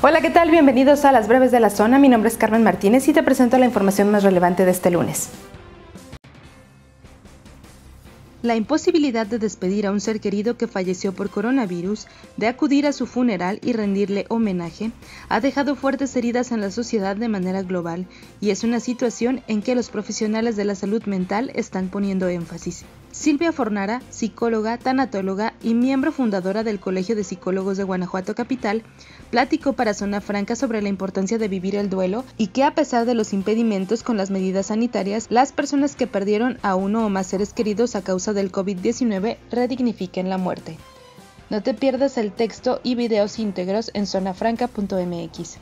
Hola, ¿qué tal? Bienvenidos a las breves de la zona. Mi nombre es Carmen Martínez y te presento la información más relevante de este lunes. La imposibilidad de despedir a un ser querido que falleció por coronavirus, de acudir a su funeral y rendirle homenaje, ha dejado fuertes heridas en la sociedad de manera global y es una situación en que los profesionales de la salud mental están poniendo énfasis. Silvia Fornara, psicóloga, tanatóloga y miembro fundadora del Colegio de Psicólogos de Guanajuato Capital, platicó para Zona Franca sobre la importancia de vivir el duelo y que a pesar de los impedimentos con las medidas sanitarias, las personas que perdieron a uno o más seres queridos a causa del COVID-19 redignifiquen la muerte. No te pierdas el texto y videos íntegros en zonafranca.mx.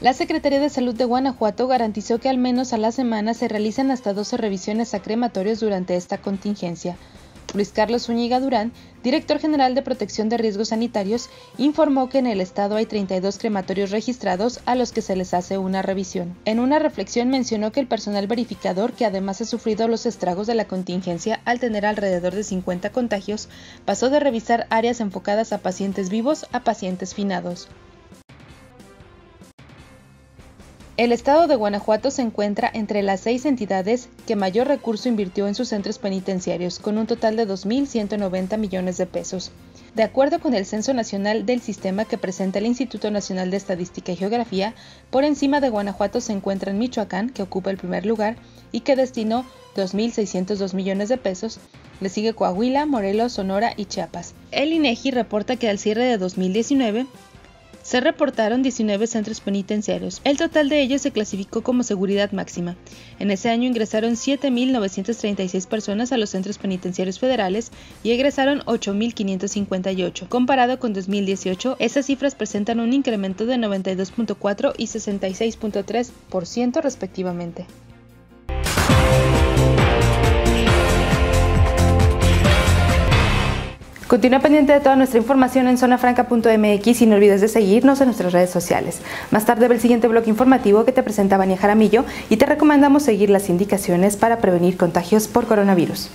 La Secretaría de Salud de Guanajuato garantizó que al menos a la semana se realizan hasta 12 revisiones a crematorios durante esta contingencia. Luis Carlos Zúñiga Durán, director general de Protección de Riesgos Sanitarios, informó que en el estado hay 32 crematorios registrados a los que se les hace una revisión. En una reflexión mencionó que el personal verificador, que además ha sufrido los estragos de la contingencia al tener alrededor de 50 contagios, pasó de revisar áreas enfocadas a pacientes vivos a pacientes finados. El estado de Guanajuato se encuentra entre las seis entidades que mayor recurso invirtió en sus centros penitenciarios, con un total de 2.190 millones de pesos. De acuerdo con el Censo Nacional del Sistema que presenta el Instituto Nacional de Estadística y Geografía, por encima de Guanajuato se encuentra Michoacán, que ocupa el primer lugar y que destinó 2.602 millones de pesos. Le sigue Coahuila, Morelos, Sonora y Chiapas. El INEGI reporta que al cierre de 2019, se reportaron 19 centros penitenciarios. El total de ellos se clasificó como seguridad máxima. En ese año ingresaron 7.936 personas a los centros penitenciarios federales y egresaron 8.558. Comparado con 2018, esas cifras presentan un incremento de 92.4 y 66.3% respectivamente. Continúa pendiente de toda nuestra información en zonafranca.mx y no olvides de seguirnos en nuestras redes sociales. Más tarde ve el siguiente bloque informativo que te presenta Bania Jaramillo y te recomendamos seguir las indicaciones para prevenir contagios por coronavirus.